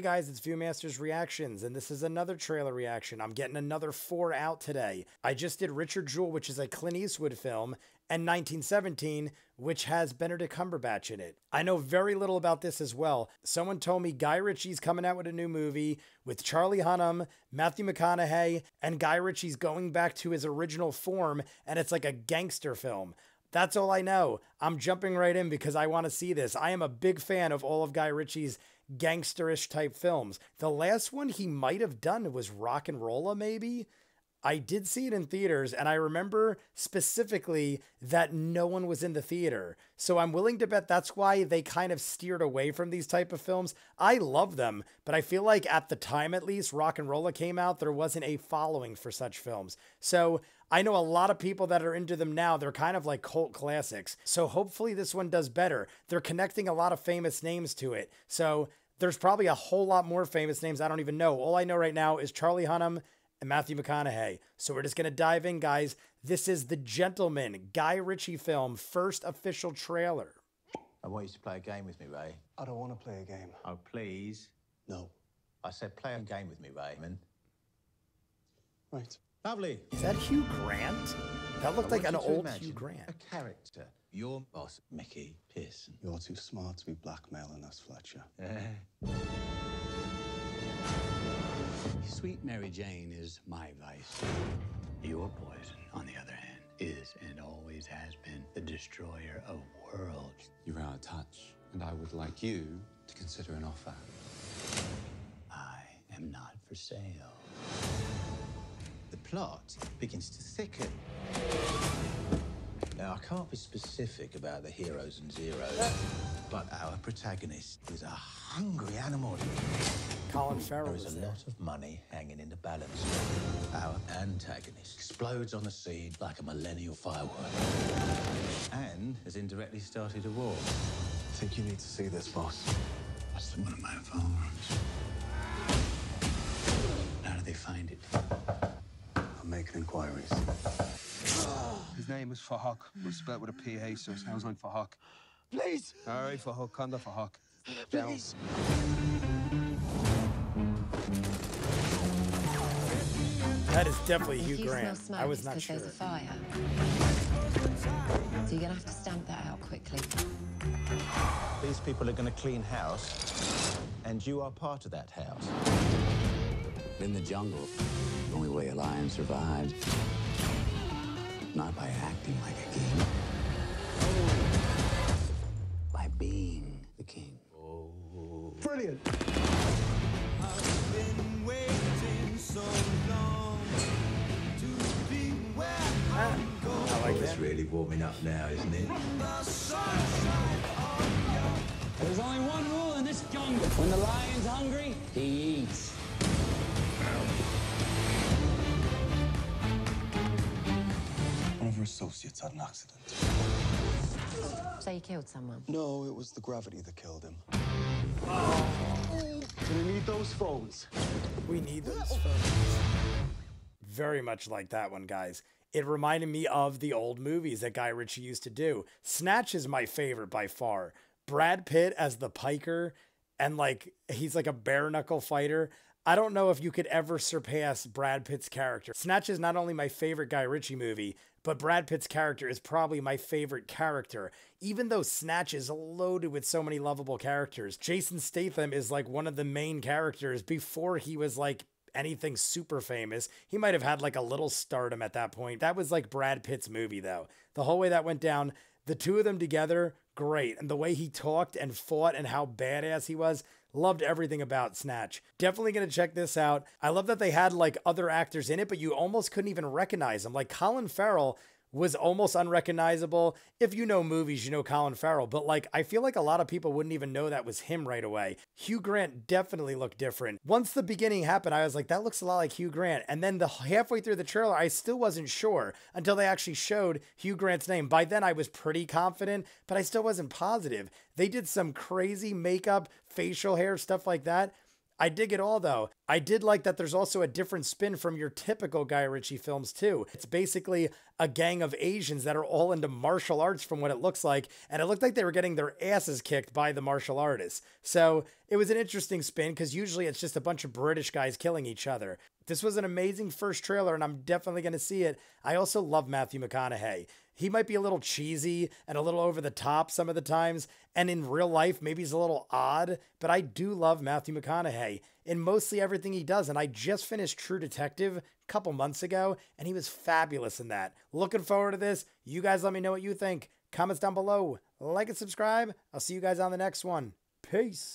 Hey guys, it's Viewmasters Reactions, and this is another trailer reaction. I'm getting another four out today. I just did Richard Jewell, which is a Clint Eastwood film, and 1917, which has Benedict Cumberbatch in it. I know very little about this as well. Someone told me Guy Ritchie's coming out with a new movie with Charlie Hunnam, Matthew McConaughey, and Guy Ritchie's going back to his original form, and it's like a gangster film. That's all I know. I'm jumping right in because I want to see this. I am a big fan of all of Guy Ritchie's gangsterish type films. The last one he might have done was RocknRolla, maybe. I did see it in theaters, and I remember specifically that no one was in the theater. So I'm willing to bet that's why they kind of steered away from these type of films. I love them, but I feel like at the time at least RocknRolla came out, there wasn't a following for such films. So I know a lot of people that are into them now. They're kind of like cult classics. So hopefully this one does better. They're connecting a lot of famous names to it. So there's probably a whole lot more famous names I don't even know. All I know right now is Charlie Hunnam and Matthew McConaughey. So we're just going to dive in, guys. This is The Gentleman, Guy Ritchie film, first official trailer. I want you to play a game with me, Ray. I don't want to play a game. Oh, please. No. I said play a game with me, Raymond. Right. Lovely. Is that Hugh Grant? That looked I like an old Hugh Grant. A character. Your boss, Mickey Pearson. You're too smart to be blackmailing us, Fletcher. Sweet Mary Jane is my vice. Your poison, on the other hand, is and always has been the destroyer of worlds. You're out of touch, and I would like you to consider an offer. I am not for sale. The plot begins to thicken. Now, I can't be specific about the heroes and zeros, but our protagonist is a hungry animal. Colin Farrell There is was a there. lot of money hanging in the balance. Our antagonist explodes on the scene like a millennial firework and has indirectly started a war. I think you need to see this, boss. That's the one of my firearms. How do they find it? I'm making inquiries. His name is Fahak. It's spelled with a PH, so it sounds like Fahak. Please! All right, Fahak, Kanda Fahak. Down. That is definitely If Hugh you smell Grant. smoke, I was it's not 'cause sure. there's a fire. So you're gonna have to stamp that out quickly. These people are going to clean house, and you are part of that house. In the jungle, the only way a lion survives, not by acting like a king, by being the king. Brilliant! Really warming up now, isn't it? There's only one rule in this jungle. When the lion's hungry, he eats. One of our associates had an accident. So you killed someone. No, it was the gravity that killed him. Oh, Gonna need those phones. We need those photos. Very much like that one, guys. It reminded me of the old movies that Guy Ritchie used to do. Snatch is my favorite by far. Brad Pitt as the pikey, and like he's like a bare knuckle fighter. I don't know if you could ever surpass Brad Pitt's character. Snatch is not only my favorite Guy Ritchie movie, but Brad Pitt's character is probably my favorite character. Even though Snatch is loaded with so many lovable characters, Jason Statham is like one of the main characters before he was like anything super famous. He might have had like a little stardom at that point. That was like Brad Pitt's movie though. The whole way that went down, the two of them together, great. And the way he talked and fought and how badass he was, loved everything about Snatch. Definitely going to check this out. I love that they had like other actors in it, but you almost couldn't even recognize them. Like Colin Farrell was almost unrecognizable. If you know movies, you know Colin Farrell, but like I feel like a lot of people wouldn't even know that was him right away. Hugh Grant definitely looked different. Once the beginning happened, I was like, that looks a lot like Hugh Grant. And then the halfway through the trailer, I still wasn't sure until they actually showed Hugh Grant's name. By then, I was pretty confident, but I still wasn't positive. They did some crazy makeup, facial hair, stuff like that. I dig it all though. I did like that there's also a different spin from your typical Guy Ritchie films too. It's basically a gang of Asians that are all into martial arts from what it looks like, and it looked like they were getting their asses kicked by the martial artists. So it was an interesting spin because usually it's just a bunch of British guys killing each other. This was an amazing first trailer, and I'm definitely going to see it. I also love Matthew McConaughey. He might be a little cheesy and a little over the top some of the times, and in real life, maybe he's a little odd, but I do love Matthew McConaughey in mostly everything he does. And I just finished True Detective a couple months ago, and he was fabulous in that. Looking forward to this. You guys let me know what you think. Comments down below. Like and subscribe. I'll see you guys on the next one. Peace.